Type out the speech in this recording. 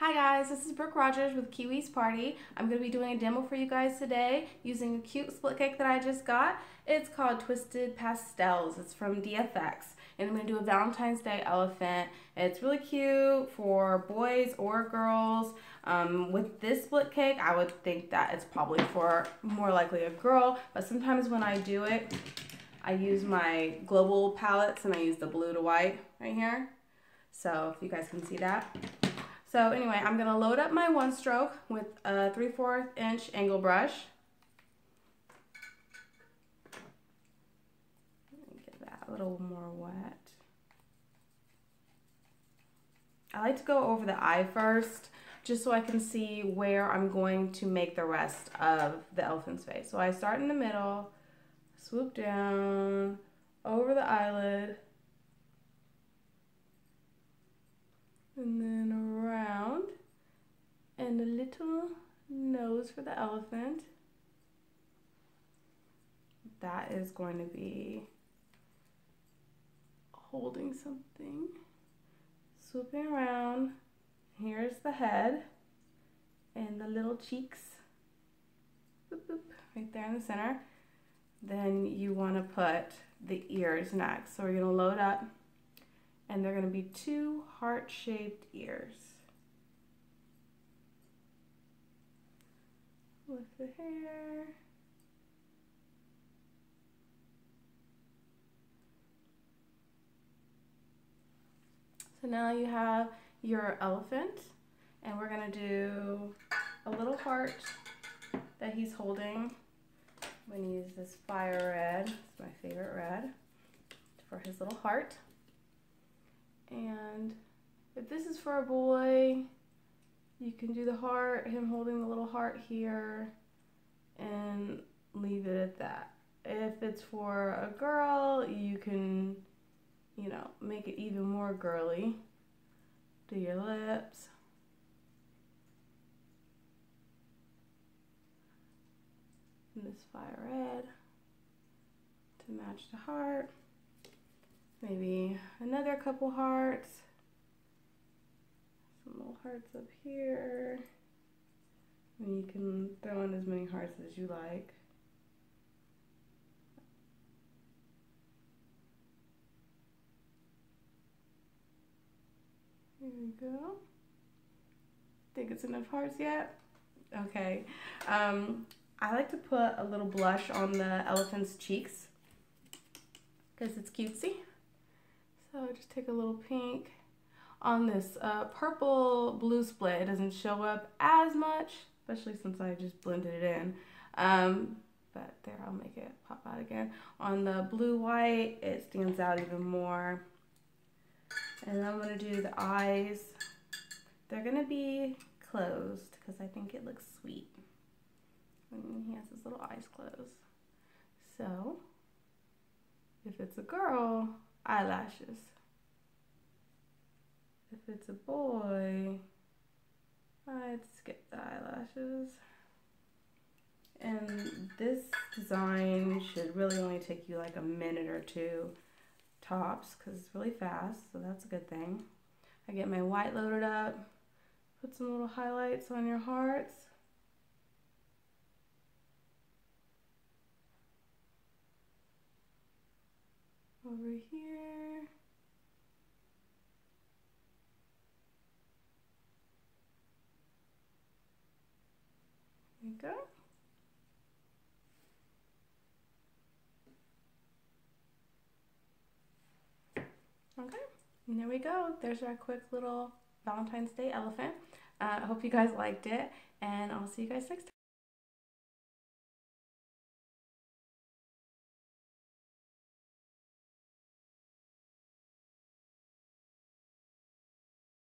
Hi guys, this is Brooke Rogers with Kiwi's Party. I'm going to be doing a demo for you guys today using a cute split cake that I just got. It's called Twisted Pastels. It's from DFX. And I'm going to do a Valentine's Day elephant. It's really cute for boys or girls. Um, with this split cake, I would think that it's probably for more likely a girl. But sometimes when I do it, I use my global palettes and I use the blue to white right here. So if you guys can see that. So anyway, I'm gonna load up my one stroke with a 3 4 inch angle brush. Get that a little more wet. I like to go over the eye first, just so I can see where I'm going to make the rest of the elephant's face. So I start in the middle, swoop down, over the eyelid, and then around and a little nose for the elephant. That is going to be holding something. Swooping around. Here's the head and the little cheeks. Boop, boop, right there in the center. Then you want to put the ears next. So we're going to load up and they're going to be two heart-shaped ears. With the hair. So now you have your elephant and we're going to do a little heart that he's holding. I'm going to use this fire red. It's my favorite red for his little heart. And if this is for a boy, you can do the heart, him holding the little heart here, and leave it at that. If it's for a girl, you can, you know, make it even more girly. Do your lips. And this fire red to match the heart maybe another couple hearts. Some little hearts up here. And you can throw in as many hearts as you like. Here we go. Think it's enough hearts yet? Okay. Um, I like to put a little blush on the elephant's cheeks because it's cutesy. So just take a little pink. On this uh, purple blue split, it doesn't show up as much, especially since I just blended it in. Um, but there, I'll make it pop out again. On the blue white, it stands out even more. And I'm to do the eyes. They're to be closed because I think it looks sweet. And he has his little eyes closed. So, if it's a girl, eyelashes. If it's a boy, I'd skip the eyelashes. And this design should really only take you like a minute or two tops because it's really fast, so that's a good thing. I get my white loaded up, put some little highlights on your hearts. Over here. There we go. Okay, and there we go. There's our quick little Valentine's Day elephant. Uh, I hope you guys liked it, and I'll see you guys next time.